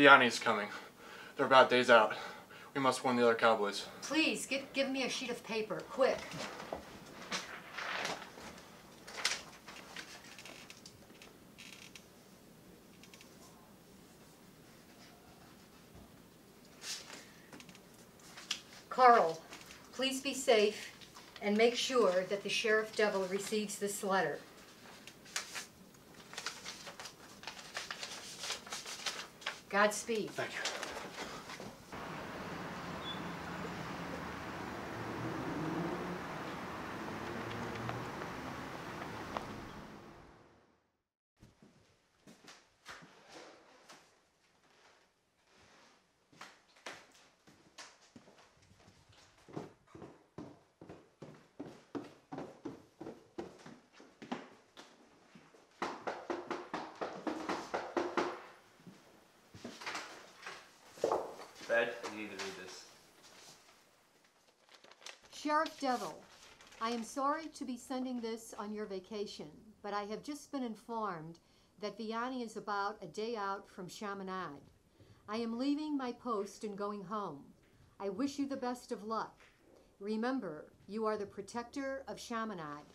Vianney's coming. They're about days out. We must warn the other cowboys. Please, give me a sheet of paper, quick. Carl, please be safe and make sure that the Sheriff Devil receives this letter. Godspeed. Thank you. Fed, you need to read this. Sheriff Devil, I am sorry to be sending this on your vacation, but I have just been informed that Vianney is about a day out from Chaminade. I am leaving my post and going home. I wish you the best of luck. Remember, you are the protector of Chaminade.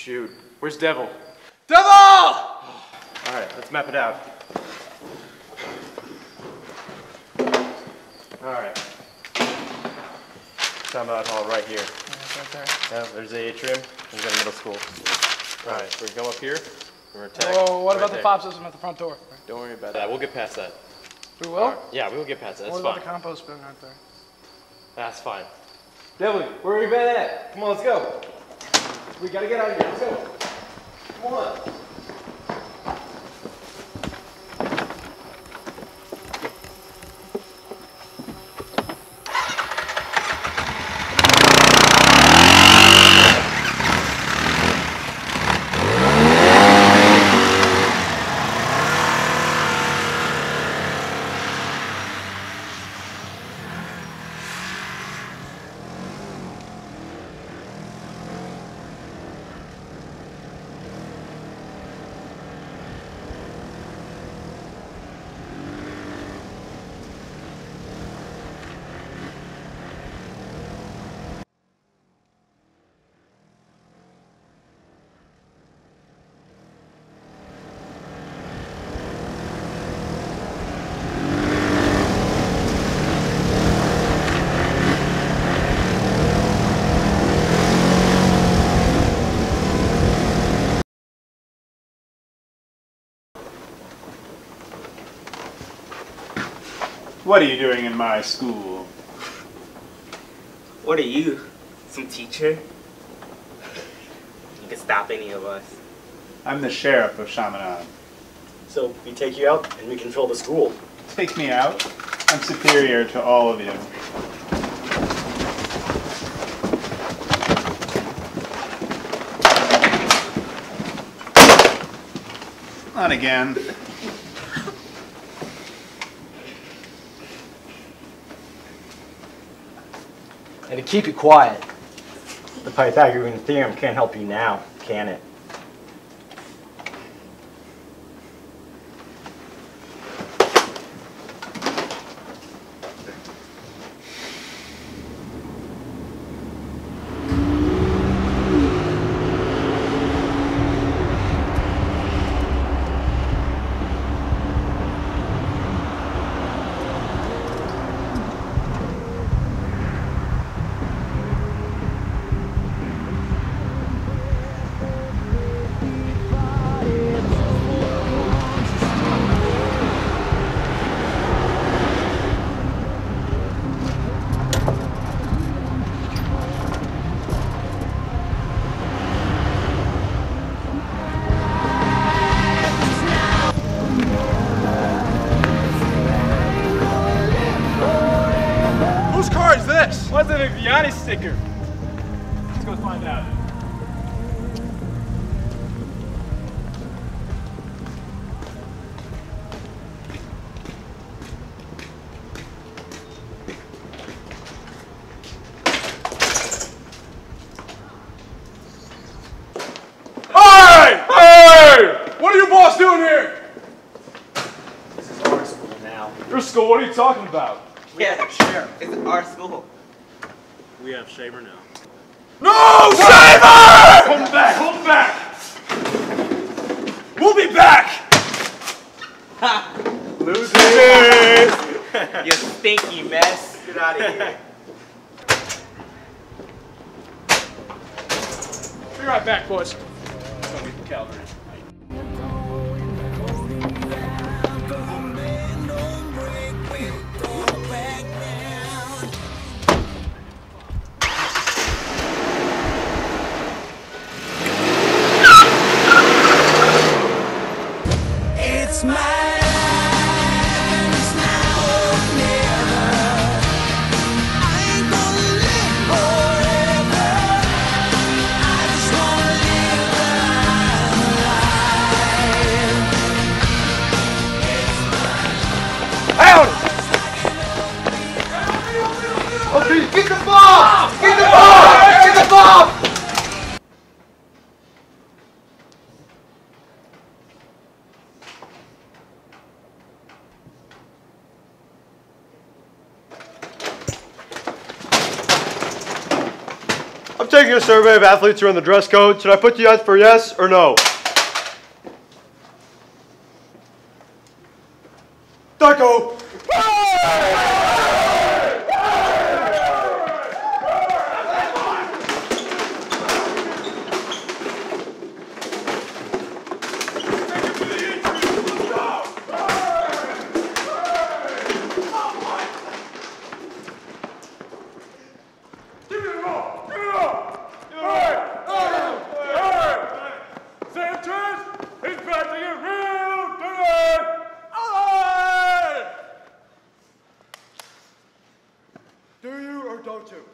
Shoot. Where's Devil? Devil! Oh, Alright, let's map it out. Alright. Combat hall right here. Yeah, there's the atrium. We've got a middle school. Alright, we're gonna come up here. We're gonna attack. Oh, what right about the there. fob system at the front door? Don't worry about uh, that. We'll get past that. We will? Yeah, we will get past that. That's what about fine. the compost bin right there? That's fine. Devil, where are you been at? Come on, let's go. We gotta get out of here. Let's go. Come on. What are you doing in my school? What are you? Some teacher? You can stop any of us. I'm the sheriff of Chaminade. So we take you out and we control the school. Take me out. I'm superior to all of you. Not again. To keep you quiet, the Pythagorean theorem can't help you now, can it? What's a Viviani sticker? Let's go find out. Hey! Hey! What are you boss doing here? This is our school now. Your school, what are you talking about? Yeah, sure. It's our school. We have Shaver now. No! Shaver! Hold him back, hold him back! We'll be back! Ha! Losers! You stinky mess. Get out of here. Be right back, boys. Calvary. Taking a survey of athletes who are in the dress code. Should I put you guys for yes or no? Darko! Do you or don't you?